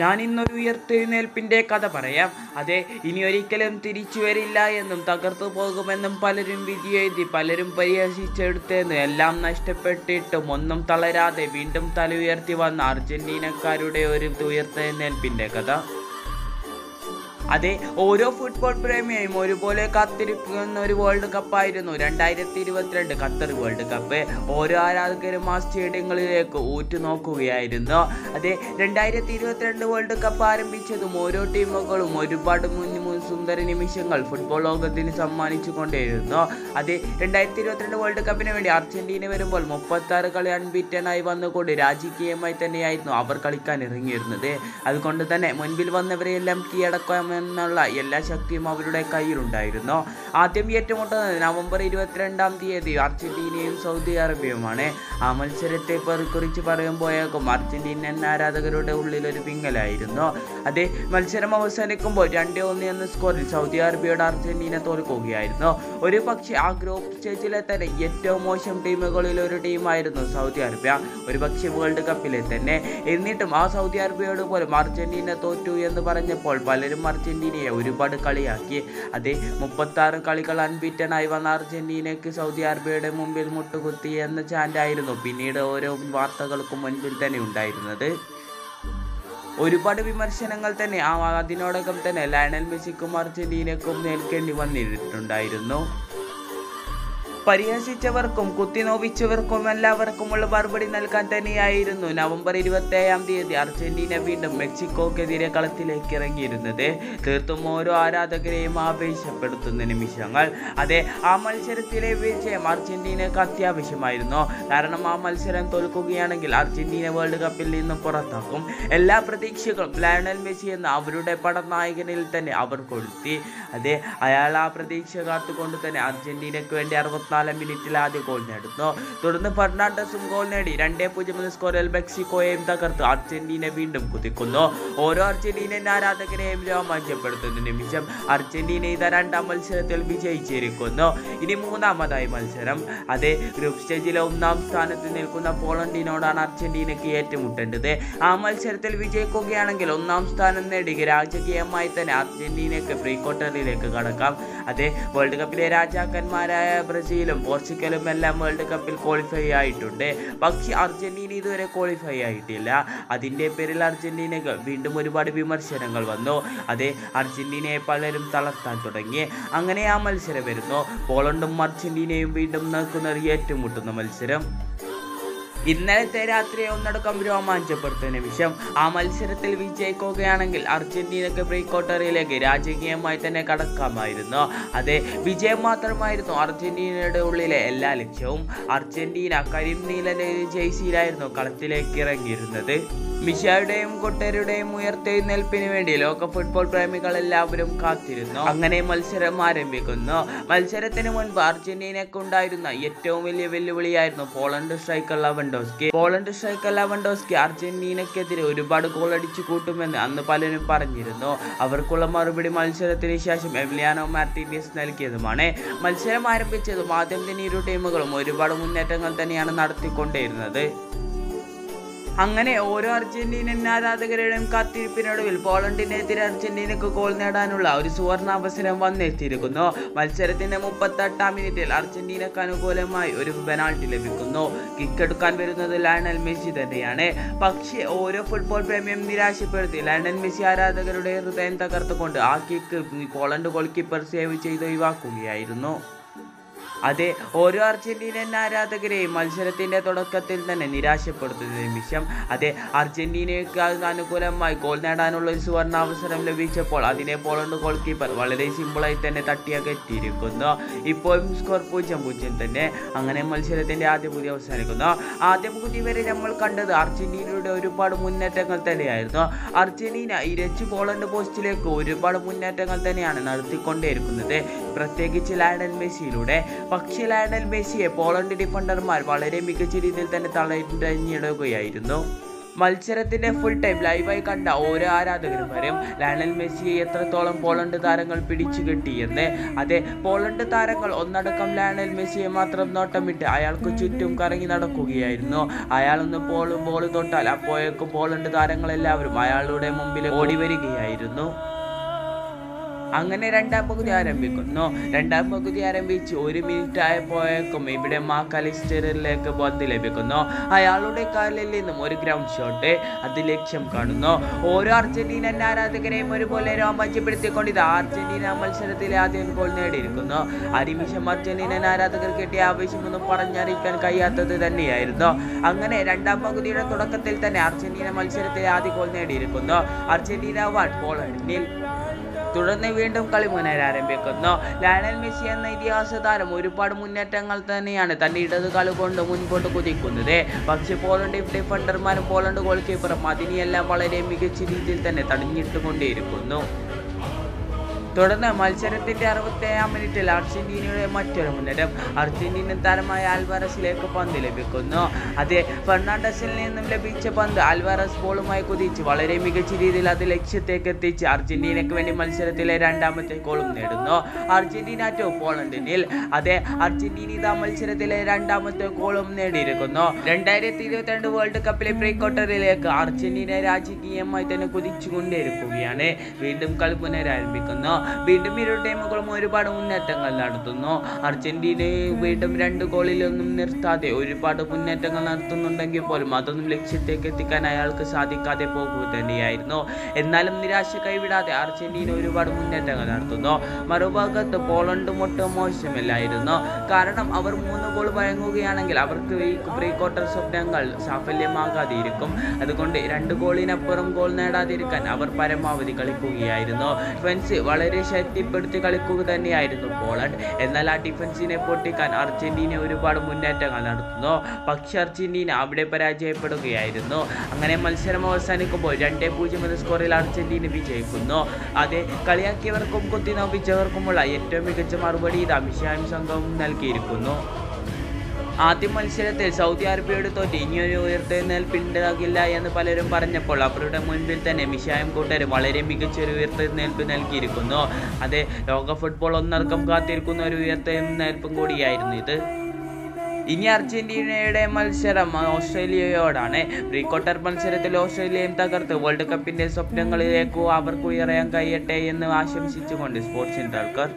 ഞാൻ ഇന്നൊരു ഉയർത്തെഴുന്നേൽപ്പിന്റെ കഥ പറയാം. അതെ ഇനി ഒരിക്കലും തിരിച്ചു വരില്ല എന്നും തകർത്തു പോകുമെന്നും പലരും വിധി എഴുതി പലരും പരിഹസിച്ചെടുത്തെന്ന് എല്ലാം നഷ്ടപ്പെട്ടിട്ടും ഒന്നും തളരാതെ വീണ്ടും തല ഉയർത്തി വന്ന അർജന്റീനക്കാരുടെ ഒരു ഉയർത്തെഴുന്നേൽപ്പിന്റെ കഥ. അതെ ഓരോ ഫുട്ബോൾ പ്രേമിയെയും ഒരുപോലെ കാത്തിരിക്കുന്ന ഒരു വേൾഡ് കപ്പായിരുന്നു രണ്ടായിരത്തി ഇരുപത്തിരണ്ട് ഖത്തർ വേൾഡ് കപ്പ് ഓരോ ആരാധകരും ആ സ്റ്റേഡിയങ്ങളിലേക്ക് ഊറ്റുനോക്കുകയായിരുന്നു. അതെ രണ്ടായിരത്തി ഇരുപത്തിരണ്ട് വേൾഡ് കപ്പ് ആരംഭിച്ചതും ഓരോ ടീമുകളും ഒരുപാട് മുൻ സുന്ദര നിമിഷങ്ങൾ ഫുട്ബോൾ ലോകത്തിന് സമ്മാനിച്ചു കൊണ്ടേയിരുന്നു അതെ രണ്ടായിരത്തി ഇരുപത്തിരണ്ട് വേൾഡ് കപ്പിന് വേണ്ടി അർജന്റീന വരുമ്പോൾ മുപ്പത്തി ആറ് കളി അൺബീറ്റനായി വന്നുകൊണ്ട് രാജകീയമായി തന്നെയായിരുന്നു അവർ കളിക്കാൻ ഇറങ്ങിയിരുന്നത്. അതുകൊണ്ട് തന്നെ മുൻപിൽ വന്നവരെയെല്ലാം കീഴടക്കാമെന്നുള്ള എല്ലാ ശക്തിയും അവരുടെ കയ്യിലുണ്ടായിരുന്നു. ആദ്യം ഏറ്റുമുട്ടുന്നത് നവംബർ ഇരുപത്തിരണ്ടാം തീയതി അർജന്റീനയും സൗദി അറേബ്യയുമാണ്. ആ മത്സരത്തെ കുറിച്ച് പറയുമ്പോഴേക്കും അർജന്റീനൻ ആരാധകരുടെ ഉള്ളിൽ ഒരു വിങ്ങലായിരുന്നു അതേ മത്സരം അവസാനിക്കുമ്പോൾ രണ്ടേ ഒന്ന് എന്ന സ്കോറിൽ സൗദി അറേബ്യയോട് അർജന്റീന തോൽക്കുകയായിരുന്നു. ഒരു പക്ഷേ ആ ഗ്രൂപ്പ് സ്റ്റേജിലെ തന്നെ ഏറ്റവും മോശം ടീമുകളിൽ ഒരു ടീമായിരുന്നു സൗദി അറേബ്യ. ഒരു പക്ഷേ വേൾഡ് കപ്പിലെ തന്നെ. എന്നിട്ടും ആ സൗദി അറേബ്യയോട് പോലും അർജന്റീന തോറ്റു എന്ന് പറഞ്ഞപ്പോൾ പലരും അർജന്റീനയെ ഒരുപാട് കളിയാക്കി. അതെ മുപ്പത്തി ആറ് കളികൾ അൺബീറ്റനായി വന്ന അർജന്റീനയ്ക്ക് സൗദി അറേബ്യയുടെ മുമ്പിൽ മുട്ടുകുത്തി എന്ന ചാൻഡായിരുന്നു പിന്നീട് ഓരോ വാർത്തകൾക്കും മുൻപിൽ തന്നെ ഉണ്ടായിരുന്നത്. ഒരുപാട് വിമർശനങ്ങൾ തന്നെ ആ അതിനോടകം തന്നെ ലയണൽ മെസ്സിക്കും അർജന്റീനക്കും നേൽക്കേണ്ടി വന്നിട്ടുണ്ടായിരുന്നു പരിഹസിച്ചവർക്കും കുത്തിനോവിച്ചവർക്കും എല്ലാവർക്കുമുള്ള മറുപടി നൽകാൻ തന്നെയായിരുന്നു നവംബർ ഇരുപത്തേഴാം തീയതി അർജന്റീന വീണ്ടും മെക്സിക്കോക്കെതിരെ കളത്തിലേക്ക് ഇറങ്ങിയിരുന്നത്. തീർത്തും ഓരോ ആരാധകരെയും ആവേശപ്പെടുത്തുന്ന നിമിഷങ്ങൾ. അതെ ആ മത്സരത്തിലെ വിജയം അർജന്റീനക്ക് അത്യാവശ്യമായിരുന്നു. കാരണം ആ മത്സരം തോൽക്കുകയാണെങ്കിൽ അർജന്റീന വേൾഡ് കപ്പിൽ നിന്ന് പുറത്താക്കും. എല്ലാ പ്രതീക്ഷകളും ലയണൽ മെസ്സി എന്ന അവരുടെ പടനായകനിൽ തന്നെ അവർ കൊളുത്തി അതെ അയാൾ ആ പ്രതീക്ഷ കാത്തുകൊണ്ട് തന്നെ അർജന്റീനയ്ക്ക് വേണ്ടി അറുപത്തിനാലാം മിനിറ്റിൽ ആദ്യ ഗോൾ നേടുന്നു. തുടർന്ന് ഫെർണാണ്ടസും ഗോൾ നേടി. രണ്ടേ പൂജ്യം എന്ന സ്കോറിൽ മെക്സിക്കോയെയും തകർത്ത്. അർജന്റീന വീണ്ടും കുതിക്കുന്നു. ഓരോ അർജന്റീനൻ ആരാധകരെയും രോമാഞ്ചപ്പെടുത്തുന്ന നിമിഷം അർജന്റീന ഇതാ രണ്ടാം മത്സരത്തിൽ വിജയിച്ചിരിക്കുന്നു. ഇനി മൂന്നാമതായി മത്സരം. അതെ ഗ്രൂപ്പ് സ്റ്റേജിലെ ഒന്നാം സ്ഥാനത്ത് നിൽക്കുന്ന പോളണ്ടിനോടാണ് അർജന്റീനയ്ക്ക് ഏറ്റുമുട്ടേണ്ടത്. ആ മത്സരത്തിൽ വിജയിക്കുകയാണെങ്കിൽ ഒന്നാം സ്ഥാനം നേടി രാജകീയമായി തന്നെ അർജന്റീനയ്ക്ക് പ്രീ ക്വാർട്ടറിലേക്ക് കടക്കാം. അതെ വേൾഡ് കപ്പിലെ രാജാക്കന്മാരായ ബ്രസീലും പോർച്ചുഗലും എല്ലാം വേൾഡ് കപ്പിൽ ക്വാളിഫൈ ആയിട്ടുണ്ട്. പക്ഷേ അർജന്റീന ഇതുവരെ ക്വാളിഫൈ ആയിട്ടില്ല. അതിന്റെ പേരിൽ അർജന്റീനക്ക് വീണ്ടും ഒരുപാട് വിമർശനങ്ങൾ വന്നു. അതെ അർജന്റീനയെ പലരും തളർത്താൻ തുടങ്ങി. അങ്ങനെ ആ മത്സരം വരുന്നു. പോളണ്ടും അർജന്റീനയും വീണ്ടും നിൽക്കുന്ന ഏറ്റുമുട്ടുന്ന മത്സരം. ഇന്നലത്തെ രാത്രി ഒന്നടക്കം രോമാഞ്ചപ്പെടുത്തുന്ന നിമിഷം ആ മത്സരത്തിൽ വിജയിക്കുകയാണെങ്കിൽ അർജന്റീനക്ക് പ്രീ ക്വാർട്ടറിലേക്ക് രാജകീയമായി തന്നെ കടക്കാമായിരുന്നു. അതെ വിജയം മാത്രമായിരുന്നു അർജന്റീനയുടെ ഉള്ളിലെ എല്ലാ ലക്ഷ്യവും. അർജന്റീന കരിം നീല ജേഴ്സിയിലായിരുന്നു കളത്തിലേക്ക് ഇറങ്ങിയിരുന്നത്. മിഷയുടെയും കൊട്ടരുടെയും ഉയർത്തെഴുന്നേൽപ്പിന് വേണ്ടി ലോക ഫുട്ബോൾ പ്രേമികൾ എല്ലാവരും കാത്തിരുന്നു. അങ്ങനെ മത്സരം ആരംഭിക്കുന്നു. മത്സരത്തിന് മുൻപ് അർജന്റീനക്കുണ്ടായിരുന്ന ഏറ്റവും വലിയ വെല്ലുവിളിയായിരുന്നു Poland striker Lewandowski. Poland striker Lewandowski അർജന്റീനക്കെതിരെ ഒരുപാട് ഗോൾ അടിച്ചു കൂട്ടുമെന്ന് അന്ന് പലരും പറഞ്ഞിരുന്നു. അവർക്കുള്ള മറുപടി മത്സരത്തിന് ശേഷം എവ്ലിയാനോ മാർട്ടിനിയസ് നൽകിയതുമാണ്. മത്സരം ആരംഭിച്ചതും ആദ്യം തന്നെ ഇരു ടീമുകളും ഒരുപാട് മുന്നേറ്റങ്ങൾ തന്നെയാണ് നടത്തിക്കൊണ്ടേയിരുന്നത് അങ്ങനെ ഓരോ അർജന്റീനൻ ആരാധകരുടെയും കാത്തിരിപ്പിനൊടുവിൽ പോളണ്ടിനെതിരെ അർജന്റീനക്ക് ഗോൾ നേടാനുള്ള ഒരു സുവർണ അവസരം വന്നെത്തിയിരിക്കുന്നു. മത്സരത്തിന്റെ മുപ്പത്തെട്ടാം മിനിറ്റിൽ അർജന്റീനക്ക് അനുകൂലമായി ഒരു പെനാൾട്ടി ലഭിക്കുന്നു. കിക്ക് എടുക്കാൻ വരുന്നത് ലയണൽ മെസ്സി തന്നെയാണ്. പക്ഷേ ഓരോ ഫുട്ബോൾ പ്രേമിയും നിരാശപ്പെടുത്തി. ലയണൽ മെസ്സി ആരാധകരുടെ ഹൃദയം തകർത്തുകൊണ്ട് ആ kick Poland goalkeeper save ചെയ്ത് ഒഴിവാക്കുകയായിരുന്നു. അതെ ഓരോ അർജന്റീനൻ ആരാധകരെയും മത്സരത്തിന്റെ തുടക്കത്തിൽ തന്നെ നിരാശപ്പെടുത്തുന്ന നിമിഷം അതെ അർജന്റീനയ്ക്ക് അനുകൂലമായി ഗോൾ നേടാനുള്ള ഒരു സുവർണ അവസരം ലഭിച്ചപ്പോൾ അതിനെ പോളണ്ട് ഗോൾ കീപ്പർ വളരെ സിമ്പിളായി തന്നെ തട്ടിയകറ്റിയിരിക്കുന്നു. ഇപ്പോഴും സ്കോർ പൂജ്യം പൂജ്യം തന്നെ. അങ്ങനെ മത്സരത്തിന്റെ ആദ്യ പകുതി അവസാനിക്കുന്നു. ആദ്യ പകുതി വരെ നമ്മൾ കണ്ടത് അർജന്റീനയുടെ ഒരുപാട് മുന്നേറ്റങ്ങൾ തന്നെയായിരുന്നു. അർജന്റീന ഇരച്ച് പോളണ്ട് പോസ്റ്റിലേക്ക് ഒരുപാട് മുന്നേറ്റങ്ങൾ തന്നെയാണ് നടത്തിക്കൊണ്ടേയിരിക്കുന്നത്. പ്രത്യേകിച്ച് ലാഡൻ മെസ്സിയിലൂടെ. പക്ഷേ ലയണൽ മെസ്സിയെ പോളണ്ട് ഡിഫൻഡർമാർ വളരെ മികച്ച രീതിയിൽ തന്നെ തളഞ്ഞിടുകയായിരുന്നു മത്സരത്തിന്റെ ഫുൾ ടൈം ലൈവായി കണ്ട ഓരോ ആരാധകരും വരും ലയണൽ മെസ്സിയെ എത്രത്തോളം പോളണ്ട് താരങ്ങൾ പിടിച്ചു കെട്ടിയെന്ന്. അതെ പോളണ്ട് താരങ്ങൾ ഒന്നടക്കം ലയണൽ മെസ്സിയെ മാത്രം നോട്ടമിട്ട് അയാൾക്ക് ചുറ്റും കറങ്ങി നടക്കുകയായിരുന്നു. അയാളൊന്ന് പോളും ബോൾ തൊട്ടാൽ അപ്പോഴേക്കും പോളണ്ട് താരങ്ങളെല്ലാവരും അയാളുടെ മുമ്പിൽ ഓടി വരികയായിരുന്നു. അങ്ങനെ രണ്ടാം പകുതി ആരംഭിക്കുന്നു രണ്ടാം പകുതി ആരംഭിച്ച് ഒരു മിനിറ്റ് ആയപ്പോഴേക്കും ഇവിടെ മാക്കാലിസ്റ്ററിലേക്ക് പന്ത് ലഭിക്കുന്നു അയാളുടെ കാലിൽ നിന്നും ഒരു ഗ്രൗണ്ട് ഷോട്ട് അത് ലക്ഷ്യം കാണുന്നു. ഓരോ അർജന്റീനൻ ആരാധകരെയും ഒരുപോലെ രോമാഞ്ചപ്പെടുത്തിക്കൊണ്ട് ഇത് അർജന്റീന മത്സരത്തിലെ ആദ്യം ഗോൾ നേടിയിരിക്കുന്നു. ആ നിമിഷം അർജന്റീനൻ ആരാധകർ കിട്ടിയ ആവേശമൊന്നും പറഞ്ഞറിയിക്കാൻ കഴിയാത്തത് തന്നെയായിരുന്നു. അങ്ങനെ രണ്ടാം പകുതിയുടെ തുടക്കത്തിൽ തന്നെ അർജന്റീന മത്സരത്തിലെ ആദ്യ ഗോൾ നേടിയിരിക്കുന്നു. അർജന്റീന വൺ പോളണ്ടിൽ തുടർന്ന് വീണ്ടും കളി പുനരാരംഭിക്കുന്നു. ലയണൽ മെസ്സി എന്ന ഇതിഹാസ താരം ഒരുപാട് മുന്നേറ്റങ്ങൾ തന്നെയാണ് തന്റെ ഇടത് കാൽ കൊണ്ട് മുൻപോട്ട് കുതിക്കുന്നത്. പക്ഷേ പോളണ്ട് ഡിഫൻഡർമാരും പോളണ്ട് ഗോൾ കീപ്പറും അതിനെയെല്ലാം വളരെ മികച്ച രീതിയിൽ തന്നെ തടഞ്ഞിട്ടുകൊണ്ടേയിരിക്കുന്നു. തുടർന്ന് മത്സരത്തിന്റെ അറുപത്തേഴാം മിനിറ്റിൽ അർജന്റീനയുടെ മറ്റൊരു മുന്നേറ്റം. അർജന്റീനൻ താരമായ ആൽവാറസിലേക്ക് പന്ത് ലഭിക്കുന്നു. അതെ ഫെർണാണ്ടസിൽ നിന്നും ലഭിച്ച പന്ത് ആൽവാറസ് ബോളുമായി കുതിച്ച് വളരെ മികച്ച രീതിയിൽ അത് ലക്ഷ്യത്തേക്ക് എത്തിച്ച് അർജന്റീനയ്ക്ക് വേണ്ടി മത്സരത്തിലെ രണ്ടാമത്തെ ഗോളും നേടുന്നു. അർജന്റീന ടു പോളണ്ടിനിൽ. അതെ അർജന്റീന ഇതാ മത്സരത്തിലെ രണ്ടാമത്തെ ഗോളും നേടിയിരിക്കുന്നു. രണ്ടായിരത്തി ഇരുപത്തിരണ്ട് വേൾഡ് കപ്പിലെ പ്രീ ക്വാർട്ടറിലേക്ക് അർജന്റീന രാജകീയമായി തന്നെ കുതിച്ചുകൊണ്ടേയിരിക്കുകയാണ്. വീണ്ടും കളി പുനരാരംഭിക്കുന്നു. വീണ്ടും ഇരു ടീമുകളും ഒരുപാട് മുന്നേറ്റങ്ങൾ നടത്തുന്നു. അർജന്റീനയെ വീണ്ടും രണ്ട് ഗോളിലൊന്നും നിർത്താതെ ഒരുപാട് മുന്നേറ്റങ്ങൾ നടത്തുന്നുണ്ടെങ്കിൽ പോലും അതൊന്നും ലക്ഷ്യത്തേക്ക് എത്തിക്കാൻ അയാൾക്ക് സാധിക്കാതെ പോകുക തന്നെയായിരുന്നു. എന്നാലും നിരാശ കൈവിടാതെ അർജന്റീന ഒരുപാട് മുന്നേറ്റങ്ങൾ നടത്തുന്നു. മറുഭാഗത്ത് പോളണ്ട് ഒട്ടും മോശമില്ലായിരുന്നു. കാരണം അവർ മൂന്ന് ഗോൾ വഴങ്ങുകയാണെങ്കിൽ അവർക്ക് ഈ പ്രീ ക്വാർട്ടർ സ്വപ്നങ്ങൾ സാഫല്യമാകാതെ ഇരിക്കും അതുകൊണ്ട് രണ്ട് ഗോളിനപ്പുറം ഗോൾ നേടാതിരിക്കാൻ അവർ പരമാവധി കളിക്കുകയായിരുന്നു. ഫ്രണ്ട്സ് വളരെ ശക്തിപ്പെടുത്തി കളിക്കുക തന്നെയായിരുന്നു. പോളണ്ട് എന്നാൽ ആ ഡിഫൻസിനെ പൊട്ടിക്കാൻ അർജന്റീന ഒരുപാട് മുന്നേറ്റങ്ങൾ നടത്തുന്നു. പക്ഷെ അർജന്റീന അവിടെ പരാജയപ്പെടുകയായിരുന്നു. അങ്ങനെ മത്സരം അവസാനിക്കുമ്പോൾ രണ്ടേ പൂജ്യം എന്ന സ്കോറിൽ അർജന്റീന വിജയിക്കുന്നു. അതെ കളിയാക്കിയവർക്കും കുത്തി നോപ്പിച്ചവർക്കുമുള്ള ഏറ്റവും മികച്ച മറുപടി ഇത് അമിഷായും സംഘവും നൽകിയിരിക്കുന്നു. ആദ്യ മത്സരത്തിൽ സൗദി അറേബ്യയോട് തോറ്റ് ഇനിയൊരു ഉയർത്തെഴുന്നേൽപ്പിണ്ടാകില്ല എന്ന് പലരും പറഞ്ഞപ്പോൾ അവരുടെ മുൻപിൽ തന്നെ മിഷായും കൂട്ടരും വളരെ മികച്ചൊരു ഉയർത്തെഴുന്നേൽപ്പ് നൽകിയിരിക്കുന്നു. അതെ ലോക ഫുട്ബോൾ ഒന്നടക്കം കാത്തിരിക്കുന്ന ഒരു ഉയർത്തെഴുന്നേൽപ്പും കൂടിയായിരുന്നു ഇത്. ഇനി അർജന്റീനയുടെ മത്സരം ഓസ്ട്രേലിയയോടാണ്. പ്രീക്വാർട്ടർ മത്സരത്തിൽ ഓസ്ട്രേലിയയും തകർത്ത് വേൾഡ് കപ്പിന്റെ സ്വപ്നങ്ങളിലേക്കോ അവർക്ക് ഉയരാൻ കഴിയട്ടെ എന്ന് ആശംസിച്ചുകൊണ്ട് സ്പോർട്സ് ഇൻഡാൾക്കർ